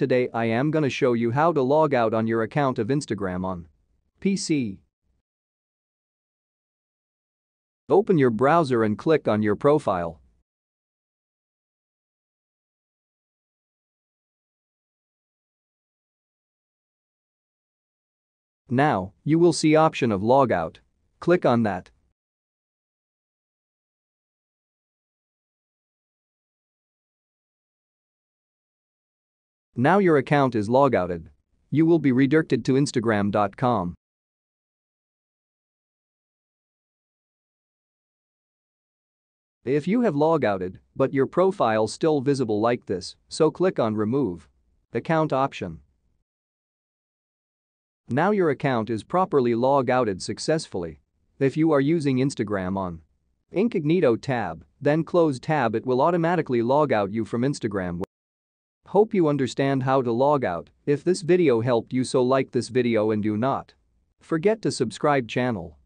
today I am gonna show you how to log out on your account of Instagram on PC. Open your browser and click on your profile. Now, you will see option of logout. Click on that. Now your account is logouted. You will be redirected to instagram.com. If you have logouted, but your profile still visible like this, so click on remove account option. Now your account is properly log outed successfully. If you are using Instagram on incognito tab, then close tab it will automatically log out you from Instagram. Hope you understand how to log out. If this video helped you so like this video and do not forget to subscribe channel.